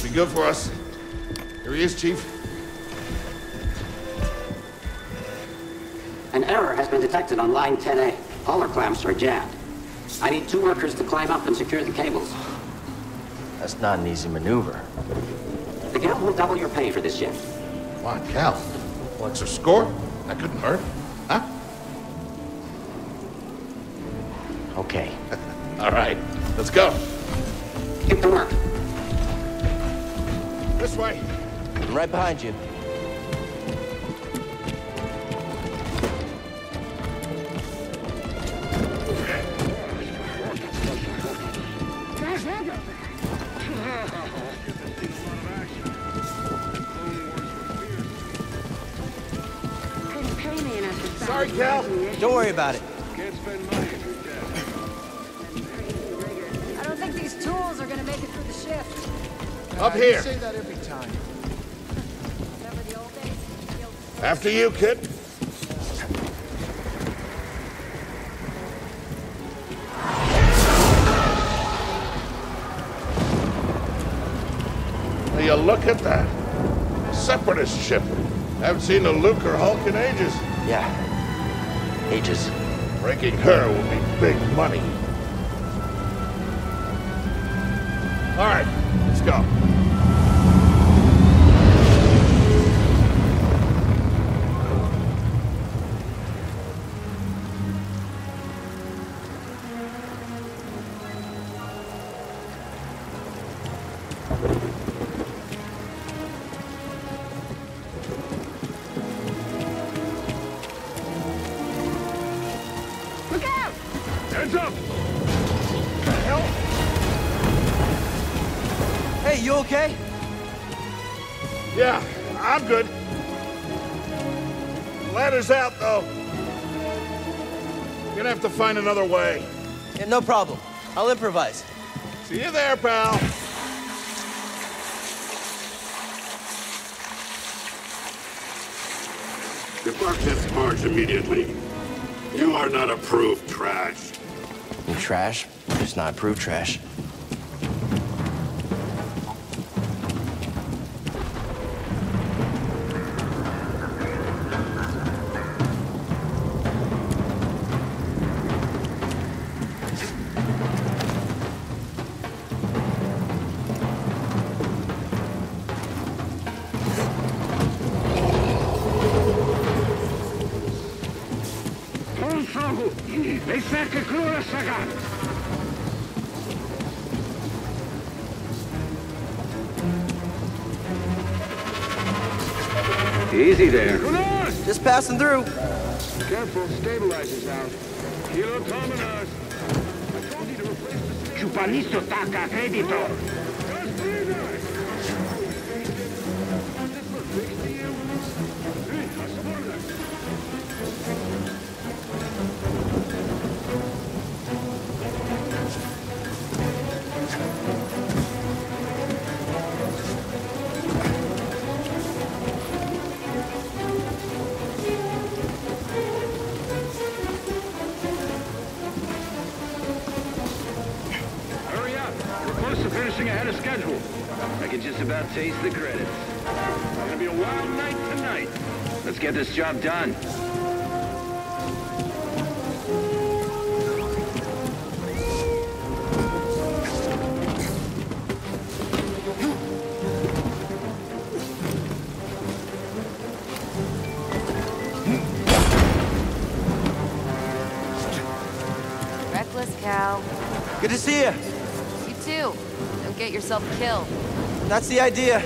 Should be good for us. Here he is, Chief. An error has been detected on line 10A. All our clamps are jammed. I need two workers to climb up and secure the cables. That's not an easy maneuver. The gal will double your pay for this shift. Come on, Cal. What's her score? That couldn't hurt. Huh? Okay. All right. Let's go. Get to work. This way. I'm right behind you. Couldn't pay me enough to Sorry, Cal. Don't worry about it. Up here. say that every time. Remember the old days? After you, kid. Will you look at that? Separatist ship. Haven't seen a Lucrehulk in ages. Yeah. Ages. Breaking her will be big money. All right, let's find another way. Yeah, no problem. I'll improvise. See you there, pal. Depart this barge immediately. You are not approved trash. You trash, just not approved trash. Easy there. Just passing through. Careful, stabilizers out. Kilo Tominos! I told you to replace the... Chupanisto taca crédito. I just about taste the credits. It's gonna be a wild night tonight. Let's get this job done. Reckless cow. Good to see you. You too. Don't get yourself killed. That's the idea.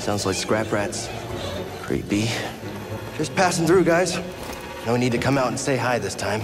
Sounds like scrap rats. Creepy. Just passing through, guys. No need to come out and say hi this time.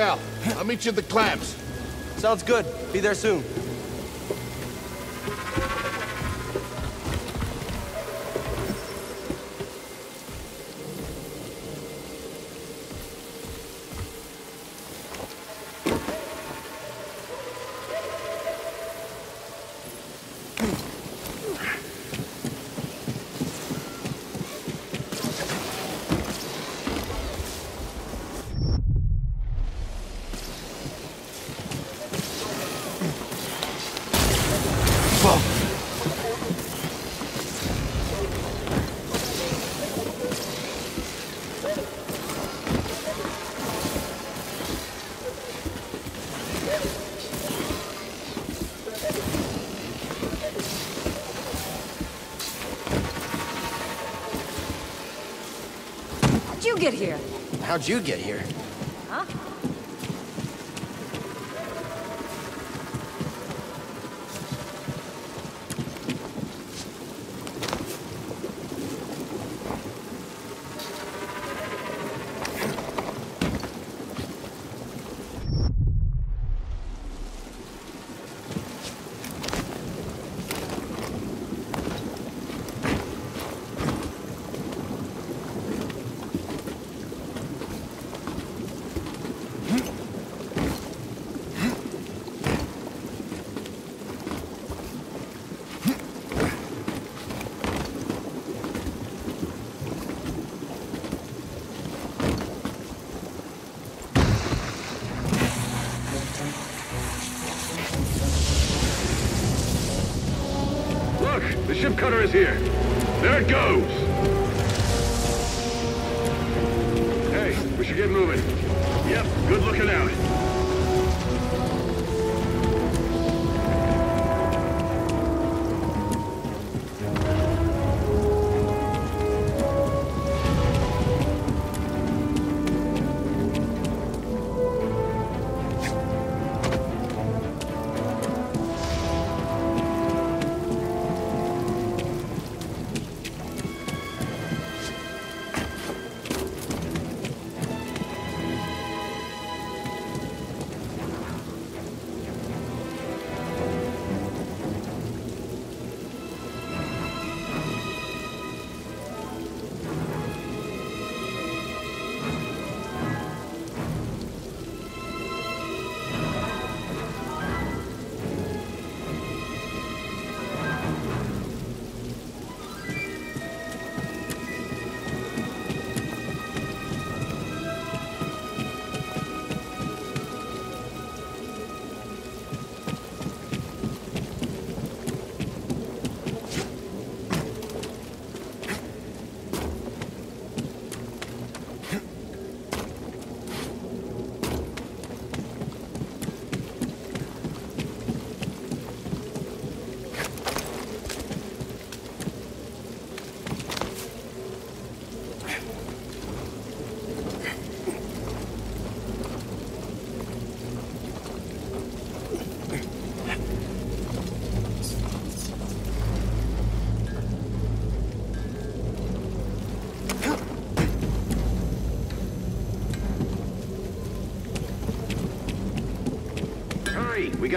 Cal. I'll meet you at the clamps. Sounds good. Be there soon. Get here? How'd you get here? Huh? Look, the ship cutter is here. There it goes. Hey, we should get moving. Yep, good looking out.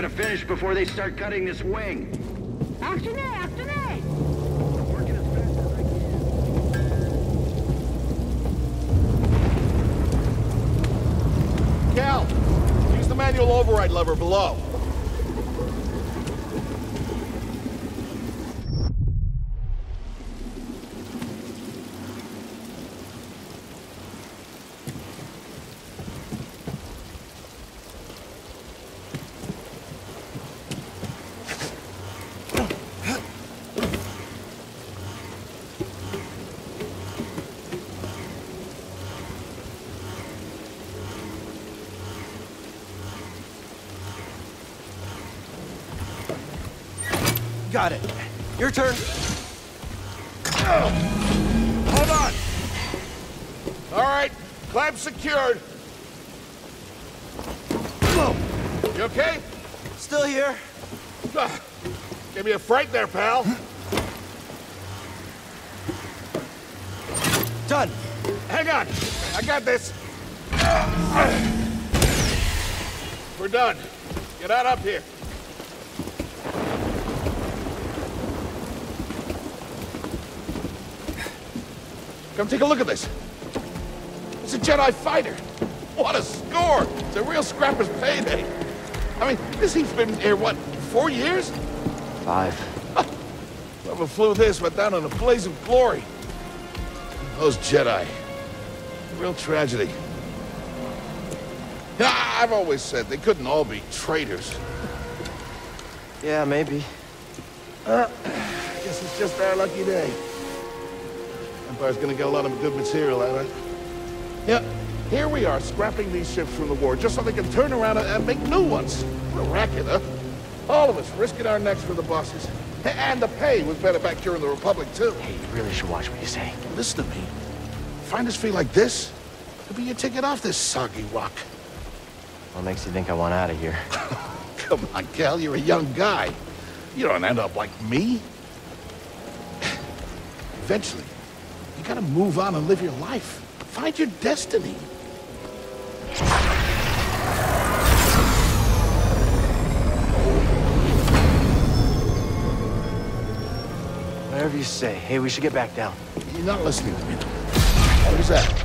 Gotta finish before they start cutting this wing. Actionné, actionné! Working as fast as I can. Cal, use the manual override lever below. Got it. Your turn. Hold on. All right, clamp secured. You okay? Still here. Give me a fright there, pal. Done. Hang on. I got this. We're done. Get out up here. Come take a look at this. It's a Jedi fighter. What a score! It's a real scrapper's payday. I mean, this he's been here, what, four years? Five. Whoever flew this went down in a blaze of glory. Those Jedi. Real tragedy. I've always said they couldn't all be traitors. Yeah, maybe. Uh, guess it's just our lucky day. Empire's gonna get a lot of good material out of it. Yeah, here we are scrapping these ships from the war just so they can turn around and- and make new ones. What a racket, huh? All of us risking our necks for the bosses. And the pay was better back during the Republic, too. Hey, you really should watch what you say. Listen to me. Find us free like this, could be your ticket off this soggy rock. What makes you think I want out of here? Come on, Cal, you're a young guy. You don't end up like me. Eventually, you gotta move on and live your life. Find your destiny. Whatever you say. Hey, we should get back down. You're not listening to me. What is that?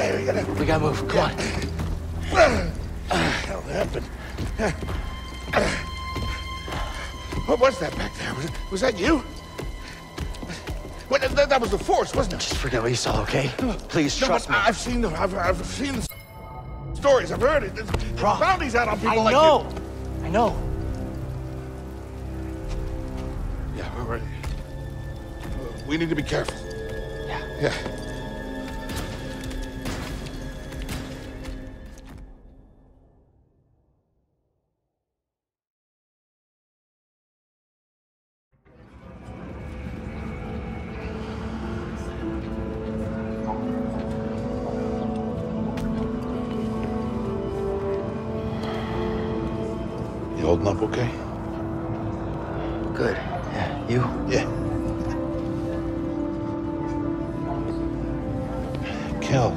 Okay, we gotta. We gotta move, come on. What hell happened? What was that back there? Was, was that you? What, that, that was the Force, wasn't it? Just forget what you saw, okay? Please No, trust but me. I've seen the I've, I've seen the stories. I've heard it. There's Bro, bounties out on people I like know! I know. Yeah, we're ready. Uh, we need to be careful. Yeah. Yeah. Holding up okay? Good. Yeah, you? Yeah. Cal,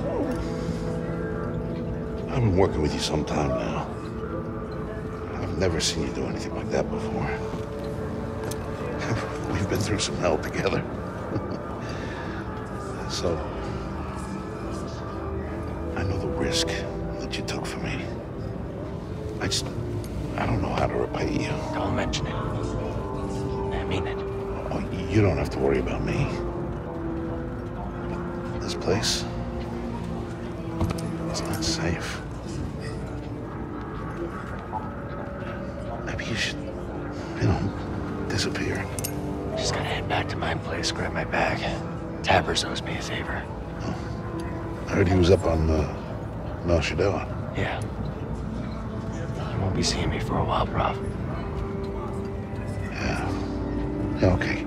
I've been working with you some time now. I've never seen you do anything like that before. We've been through some hell together. so, I know the risk that you took for me. I just, I don't know how to repay you. Don't mention it. I mean it. Oh, you don't have to worry about me. This place is not safe. Maybe you should, you know, disappear. Just gotta head back to my place, grab my bag. Tappers owes me a favor. I heard he was up on uh, Mel Shadow. Yeah. Be seeing me for a while, Prauf. Yeah. Okay,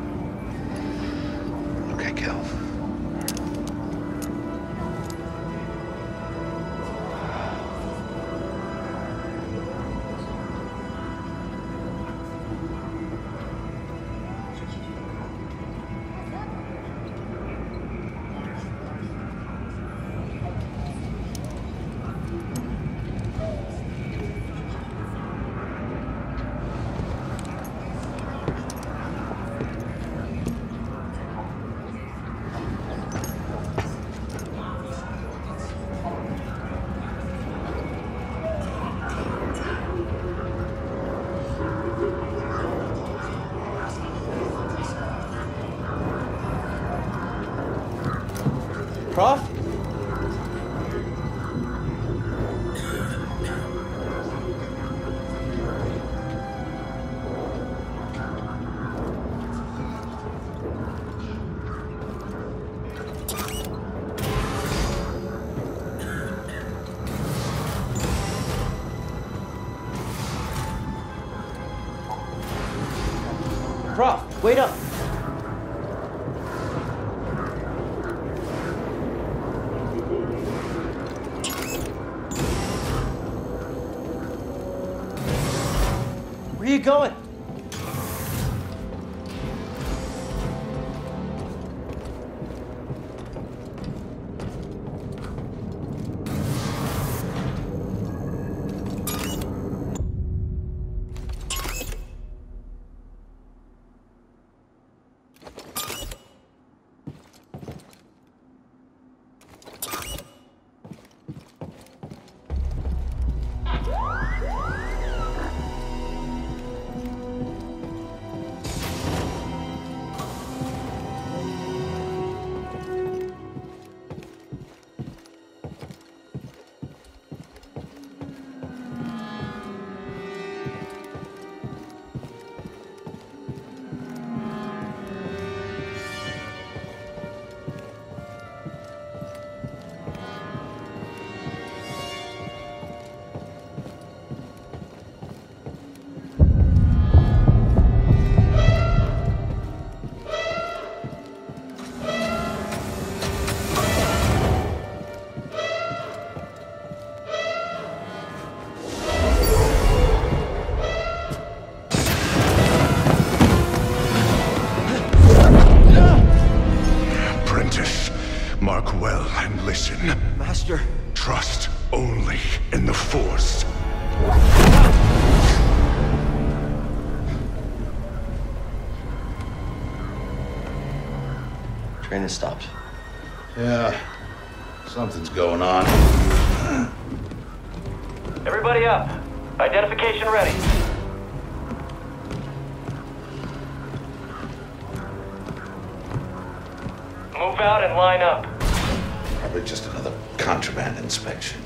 Prauf, wait up. Yeah, something's going on. Everybody up. Identification ready. Move out and line up. Probably just another contraband inspection.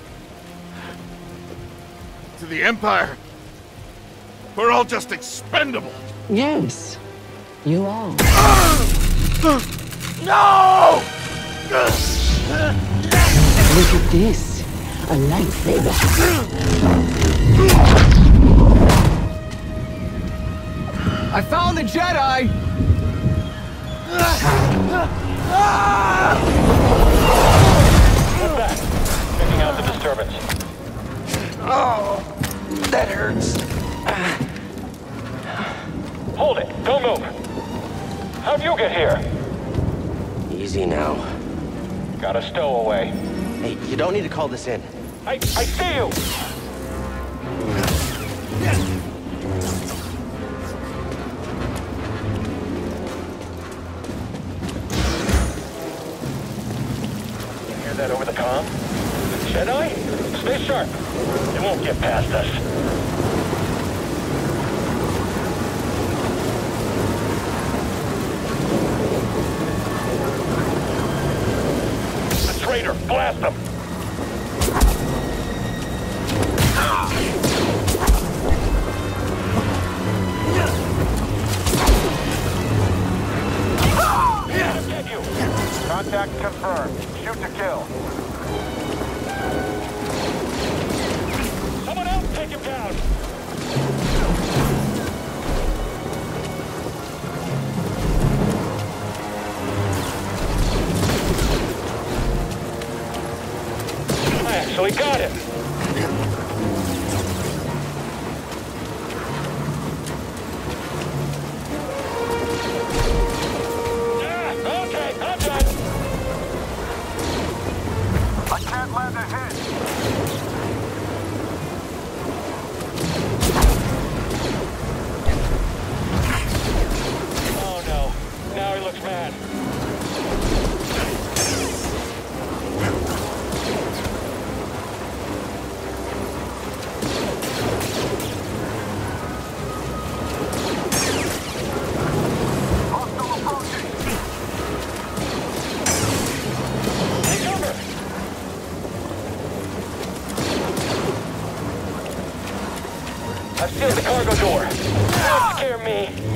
To the Empire, we're all just expendable. Yes, you are. No! Look at this. a lightsaber. I found the Jedi! Move back. Checking out the disturbance. Oh, that hurts. Hold it. Don't move. How'd you get here? Easy now. Got a stowaway. Hey, you don't need to call this in. I, I see you! You hear that over the comm? Jedi? Stay sharp. It won't get past us. Me.